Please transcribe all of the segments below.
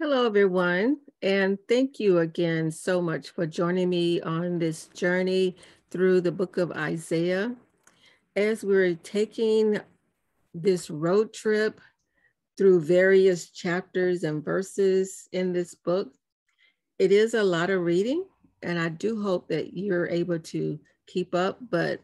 Hello, everyone, and thank you again so much for joining me on this journey through the book of Isaiah. As we're taking this road trip through various chapters and verses in this book, it is a lot of reading, and I do hope that you're able to keep up. But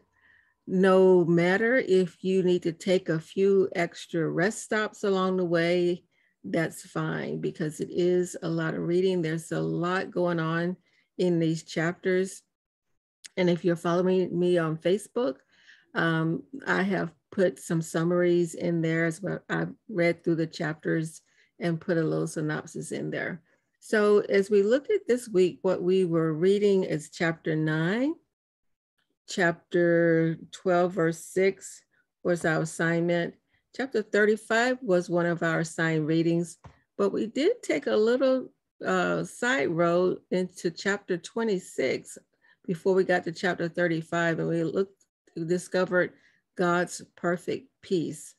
no matter if you need to take a few extra rest stops along the way, that's fine because it is a lot of reading. There's a lot going on in these chapters. And if you're following me on Facebook, um, I have put some summaries in there as well. I've read through the chapters and put a little synopsis in there. So as we look at this week, what we were reading is chapter nine, chapter 12, verse six was our assignment. Chapter 35 was one of our assigned readings, but we did take a little uh, side road into chapter 26 before we got to chapter 35 and we looked, discovered God's perfect peace.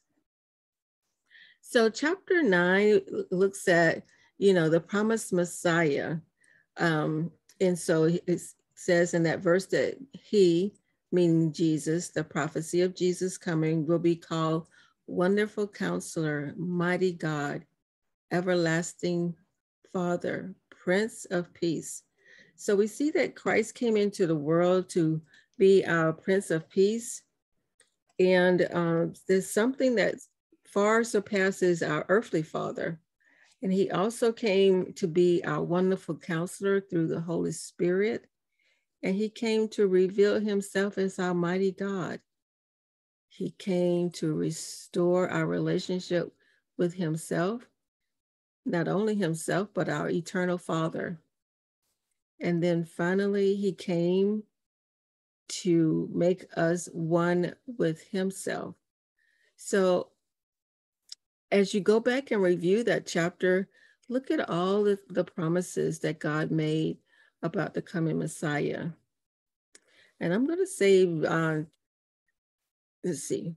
So chapter nine looks at, you know, the promised Messiah. Um, and so it says in that verse that he, meaning Jesus, the prophecy of Jesus coming, will be called Wonderful Counselor, Mighty God, Everlasting Father, Prince of Peace. So we see that Christ came into the world to be our Prince of Peace. And um, there's something that far surpasses our earthly father. And he also came to be our wonderful counselor through the Holy Spirit. And he came to reveal himself as our mighty God. He came to restore our relationship with Himself, not only Himself, but our eternal Father. And then finally, He came to make us one with Himself. So, as you go back and review that chapter, look at all the, the promises that God made about the coming Messiah. And I'm going to save uh, let's see.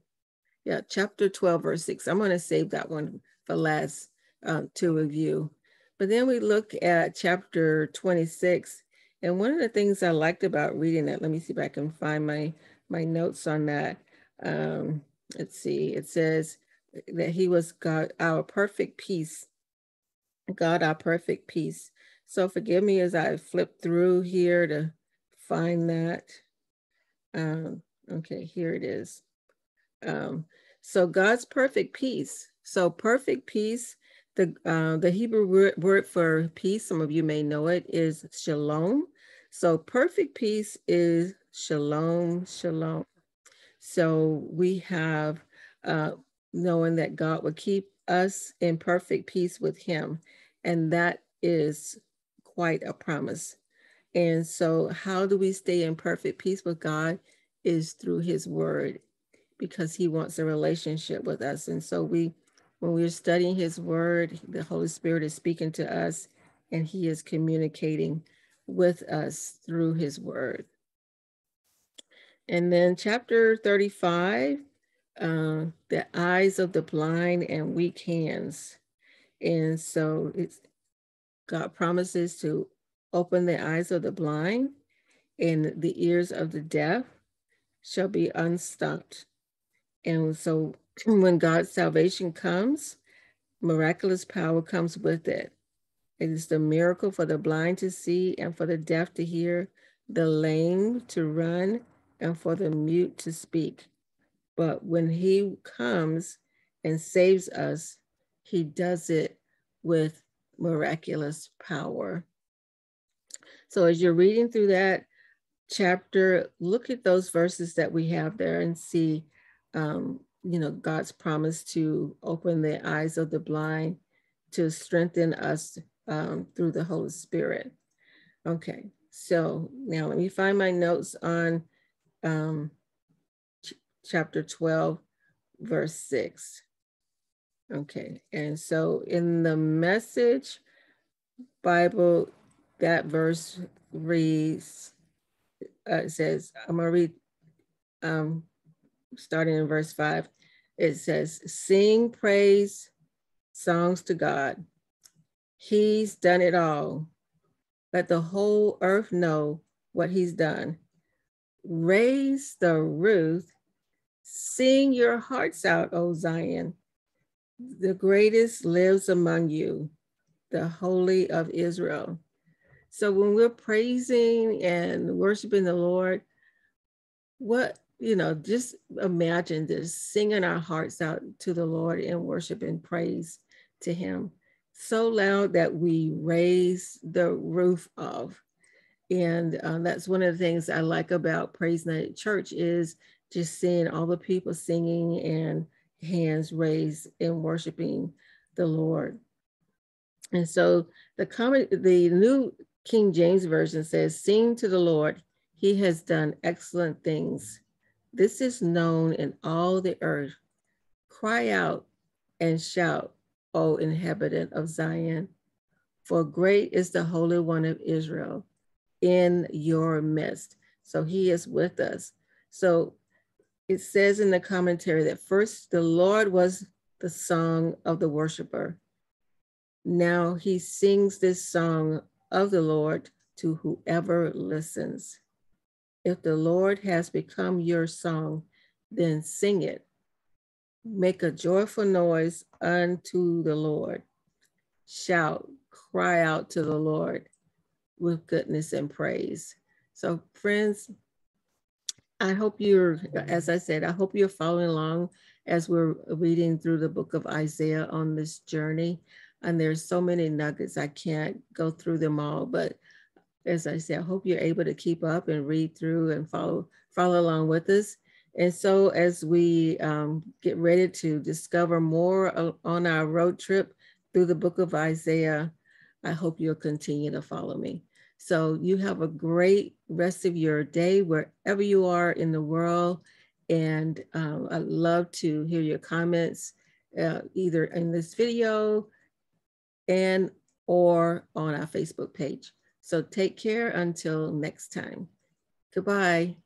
Yeah, chapter 12, verse 6. I'm going to save that one for last uh, to review. But then we look at chapter 26. And one of the things I liked about reading that, let me see if I can find my, my notes on that. Um, let's see, it says that he was God, our perfect peace. God, our perfect peace. So forgive me as I flip through here to find that. Um, okay, here it is. Um, so God's perfect peace. So perfect peace, the uh, the Hebrew word, for peace, some of you may know it, is shalom. So perfect peace is shalom, shalom. So we have uh, knowing that God will keep us in perfect peace with Him, and that is quite a promise. And so, how do we stay in perfect peace with God? Is through His Word because he wants a relationship with us. And so we, when we're studying his word, the Holy Spirit is speaking to us and he is communicating with us through his word. And then chapter 35, uh, the eyes of the blind and weak hands. And so it's God promises to open the eyes of the blind and the ears of the deaf shall be unstopped. And so when God's salvation comes, miraculous power comes with it. It is the miracle for the blind to see and for the deaf to hear, the lame to run, and for the mute to speak. But when he comes and saves us, he does it with miraculous power. So as you're reading through that chapter, look at those verses that we have there and see um, you know, God's promise to open the eyes of the blind, to strengthen us um, through the Holy Spirit. Okay, so now let me find my notes on um, ch chapter 12, verse 6. Okay, and so in the message Bible, that verse reads, uh, it says, I'm gonna read um, starting in verse five, it says, Sing praise songs to God. He's done it all. Let the whole earth know what he's done. Raise the roof. Sing your hearts out, O Zion. The greatest lives among you, the Holy of Israel. So when we're praising and worshiping the Lord, what, you know, just imagine this singing our hearts out to the Lord in worship and praise to Him so loud that we raise the roof of. And uh, that's one of the things I like about Praise Night Church is just seeing all the people singing and hands raised and worshiping the Lord. And so the comment, the new King James Version says, Sing to the Lord, he has done excellent things. This is known in all the earth. Cry out and shout, O inhabitant of Zion, for great is the Holy One of Israel in your midst. So he is with us. So it says in the commentary that first the Lord was the song of the worshiper. Now he sings this song of the Lord to whoever listens. If the Lord has become your song, then sing it Make a joyful noise unto the Lord. Shout, cry out to the Lord with goodness and praise. So, friends, I hope you're, as I said, I hope you're following along as we're reading through the book of Isaiah on this journey. And there's so many nuggets, I can't go through them all. But as I said, I hope you're able to keep up and read through and follow follow along with us. And so as we um, get ready to discover more on our road trip through the book of Isaiah, I hope you'll continue to follow me. So you have a great rest of your day wherever you are in the world. And um, I'd love to hear your comments uh, either in this video and or on our Facebook page. So take care until next time. Goodbye.